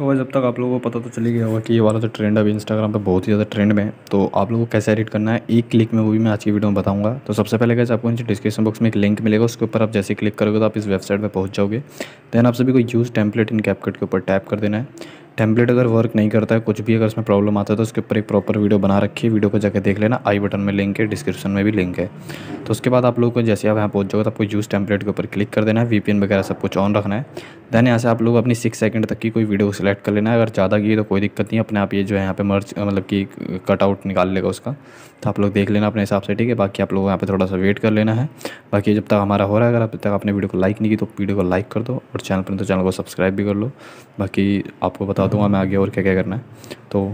सो जब तक आप लोगों को पता तो चल ही गया होगा कि ये वाला जो ट्रेंड अभी इंस्टाग्राम पे बहुत ही ज़्यादा ट्रेंड में है। तो आप लोगों को कैसे एडिट करना है, एक क्लिक में वो भी मैं आज की वीडियो में बताऊँगा। तो सबसे पहले कैसे आपको नीचे डिस्क्रिप्शन बॉक्स में एक लिंक मिलेगा, उसके ऊपर आप जैसे क्लिक करोगे तो आप इस वेबसाइट पर पहुँच जाओगे। दैन आप सभी को यूज़ टेम्पलेट इन कैपकट के ऊपर टैप कर देना है। टेम्पलेट अगर वर्क नहीं करता है, कुछ भी अगर उसमें प्रॉब्लम आता है तो उसके ऊपर एक प्रॉपर वीडियो बना रखी है। वीडियो को जाकर देख लेना। आई बटन में लिंक है डिस्क्रिप्शन में भी लिंक है। तो उसके बाद आप लोग को जैसे आप यहाँ पहुँच जाओगे तो आपको यूज़ टेम्पलेट के ऊपर क्लिक कर देना है। वी वगैरह सब कुछ ऑन रखना है। दैन यहाँ से आप लोग अपनी सिक्स सेकंड तक की कोई वीडियो सेलेक्ट कर लेना है। अगर ज़्यादा की तो कोई दिक्कत नहीं अपने आप ये जो है, यहाँ पे मर्च मतलब कि कटआउट निकाल लेगा उसका। तो आप लोग देख लेना अपने हिसाब से, ठीक है? बाकी आप लोग यहाँ पे थोड़ा सा वेट कर लेना है। बाकी जब तक हमारा हो रहा है, अगर अब तक आपने वीडियो को लाइक नहीं की तो वीडियो को लाइक कर दो। और चैनल पर तो चैनल को सब्सक्राइब भी कर लो। बाकी आपको बता दूँगा मैं आगे और क्या क्या करना है। तो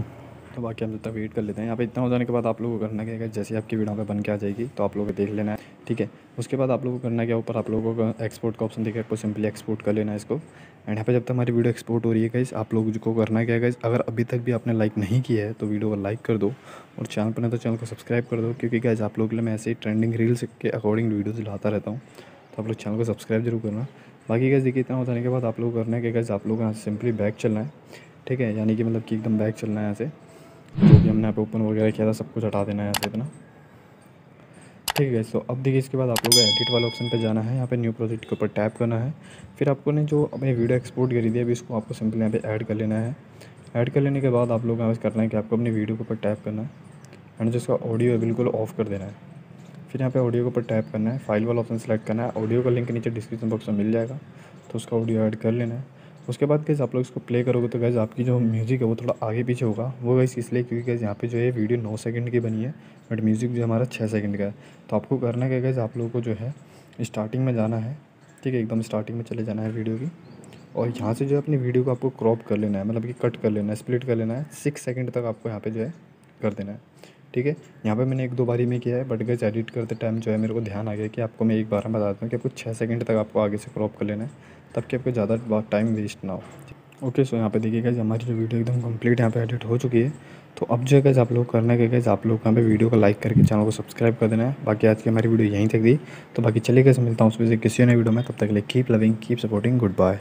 बाकी हम जब तक वेट कर लेते हैं। यहाँ पे इतना हो जाने के बाद आप लोगों को करना क्या है? जैसे आपकी वीडियो पे बन के आ जाएगी तो आप लोगों को देख लेना है। ठीक है? उसके बाद आप लोगों को करना क्या ऊपर आप लोगों को एक्सपोर्ट का ऑप्शन दिखेगा आपको सिंपली एक्सपोर्ट कर लेना है इसको। एंड यहाँ पे जब तक हमारी वीडियो एक्सपोर्ट हो रही है गाइस आप लोगों को करना क्या है अगर अभी तक भी आपने लाइक नहीं किया है तो वीडियो को लाइक कर दो। और चैनल पर ना तो चैनल को सब्सक्राइब कर दो, क्योंकि गाइज़ आप लोगों के लिए मैं ऐसे ही ट्रेंडिंग रील्स के अकॉर्डिंग वीडियोज़ लाता रहता हूँ। तो आप लोग चैनल को सब्सक्राइब ज़रूर करना। बाकी गैस देखिए, इतना जाने के बाद आप लोग करना है कि गैस आप लोग यहाँ सिंपली बैग चलना है, ठीक है? यानी कि मतलब कि एकदम बैग चलना है यहाँ से। जो भी हमने यहाँ पे ओपन वगैरह किया था, सब कुछ हटा देना है यहाँ से इतना। ठीक है गैस तो अब देखिए, इसके बाद आप लोगों को एडिट वाले ऑप्शन पे जाना है। यहाँ पे न्यू प्रोजेक्ट के ऊपर टैप करना है। फिर आपको ने जो अपनी वीडियो एक्सपोर्ट करी थी, अभी इसको आपको सिंपली यहाँ पे ऐड कर लेना है। ऐड कर लेने के बाद आप लोग यहाँ करना है कि आपको अपनी वीडियो के ऊपर टैप करना है। एंड जो इसका ऑडियो है बिल्कुल ऑफ़ कर देना है। फिर यहाँ पे ऑडियो के ऊपर टैप करना है फ़ाइल वाला ऑप्शन सेलेक्ट करना है ऑडियो का लिंक नीचे डिस्क्रिप्शन बॉक्स में मिल जाएगा तो उसका ऑडियो ऐड कर लेना है। उसके बाद गैस आप लोग इसको प्ले करोगे तो गैस आपकी जो म्यूज़िक है वो थोड़ा आगे पीछे होगा। वो गैस इसलिए क्योंकि गैस यहाँ पे जो है वीडियो नौ सेकंड की बनी है बट म्यूज़िक जो हमारा छः सेकंड का है। तो आपको करना क्या गैस आप लोगों को जो है स्टार्टिंग में जाना है, ठीक है, एकदम स्टार्टिंग में चले जाना है वीडियो की। और यहाँ से जो है अपनी वीडियो को आपको क्रॉप कर लेना है मतलब कि कट कर लेना है स्प्लिट कर लेना है सिक्स सेकेंड तक आपको यहाँ पर जो है, कर देना है। ठीक है? यहाँ पे मैंने एक दो बारी में किया है बट गज एडिट करते टाइम जो है, मेरे को ध्यान आ गया कि आपको मैं एक बार में बताता हूँ कि आपको छः सेकंड तक आपको आगे से क्रॉप कर लेना है, तब कि आपको ज़्यादा टाइम वेस्ट ना हो। ओके सो यहाँ पे देखिएगा हमारी जो वीडियो एकदम कंप्लीट यहाँ पे एडिट हो चुकी है। तो अब जो है आप लोग करना है आप लोग यहाँ पे वीडियो को लाइक करके चैनल को सब्सक्राइब कर देना है। बाकी आज की हमारी वीडियो यहीं तक दी तो बाकी चले गए मिलता हूँ उसमें से किसी ने वीडियो में। तब तक लिए keep loving keep supporting good bye